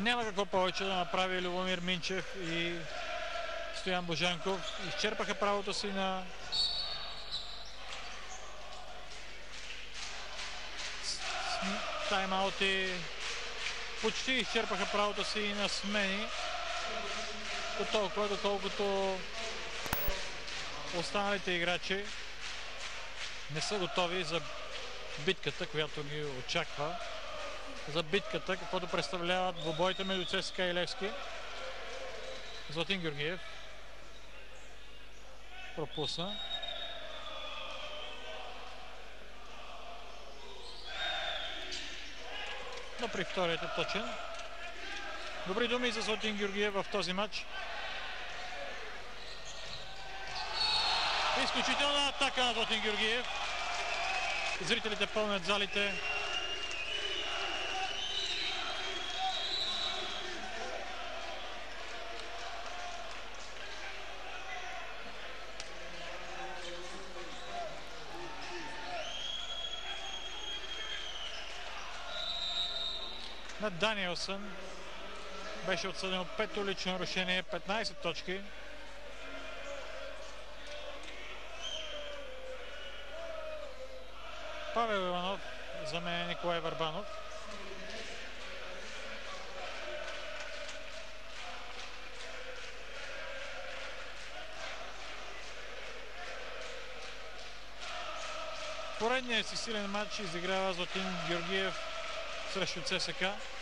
Няма какво повече да направи Любомир Минчев и Стоян Божанков. Изчерпаха правото си на тайм-аути. Почти изчерпаха правото си и на смени. До толкова, доколкото останалите играчи не са готови за битката, която ги очаква. За битката, каквото представляват двобоите между ЦСКА и Левски. Златин Георгиев пропусна. Но при вторият е точен. Добри думи за Златин Георгиев в този матч. Изключителна атака на Златин Георгиев. Зрителите пълнят залите. На Даниелсън. Беше отсъдено пето лично нарушение, 15 точки. Павел Иванов за мен е Николай Варбанов. Поредният си силен матч изиграва Златин Георгиев Session Sesaka.